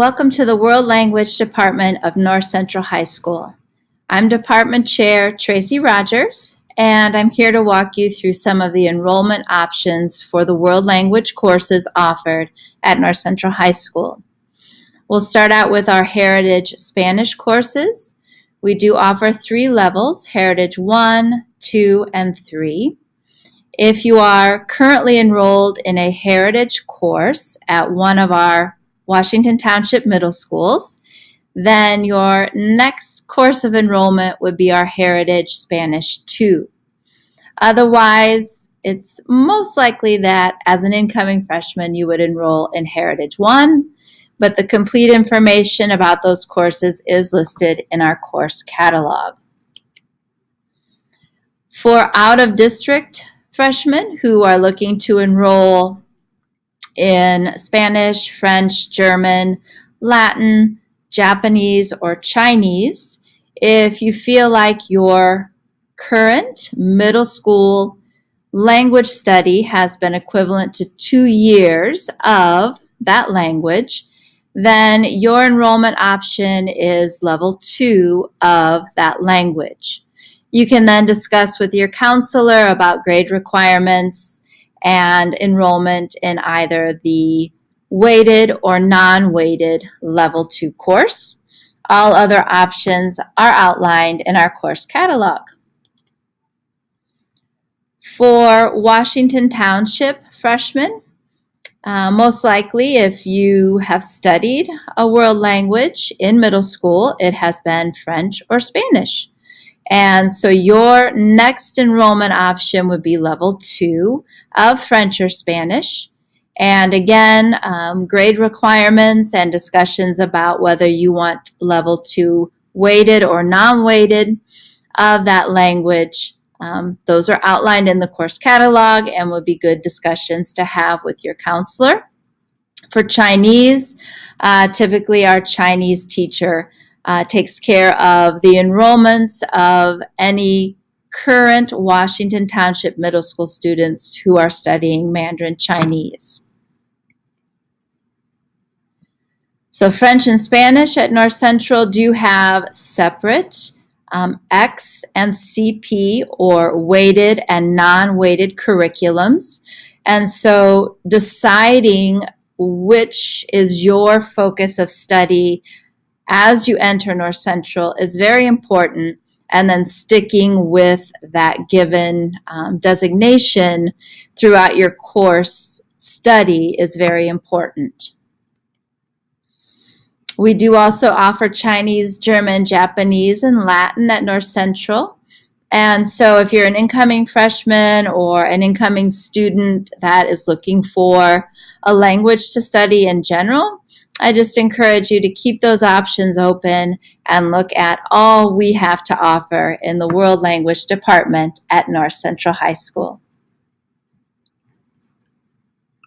Welcome to the World Language Department of North Central High School. I'm Department Chair Tracy Rogers, and I'm here to walk you through some of the enrollment options for the world language courses offered at North Central High School. We'll start out with our Heritage Spanish courses. We do offer three levels, Heritage 1, 2, and 3. If you are currently enrolled in a Heritage course at one of our Washington Township Middle Schools. Then your next course of enrollment would be our Heritage Spanish 2. Otherwise, it's most likely that as an incoming freshman, you would enroll in Heritage 1, but the complete information about those courses is listed in our course catalog. For out of district freshmen who are looking to enroll in Spanish, French, German, Latin, Japanese, or Chinese if you feel like your current middle school language study has been equivalent to two years of that language, then your enrollment option is level two of that language. You can then discuss with your counselor about grade requirements and enrollment in either the weighted or non-weighted level two course. All other options are outlined in our course catalog. For Washington Township freshmen, uh, most likely if you have studied a world language in middle school, it has been French or Spanish. And so your next enrollment option would be level two of French or Spanish. And again, um, grade requirements and discussions about whether you want level two weighted or non-weighted of that language. Um, those are outlined in the course catalog and would be good discussions to have with your counselor. For Chinese, uh, typically our Chinese teacher uh, takes care of the enrollments of any current Washington Township Middle School students who are studying Mandarin Chinese. So French and Spanish at North Central do have separate um, X and CP or weighted and non-weighted curriculums. And so deciding which is your focus of study as you enter North Central is very important and then sticking with that given um, designation throughout your course study is very important. We do also offer Chinese, German, Japanese, and Latin at North Central. And so if you're an incoming freshman or an incoming student that is looking for a language to study in general, I just encourage you to keep those options open and look at all we have to offer in the World Language Department at North Central High School.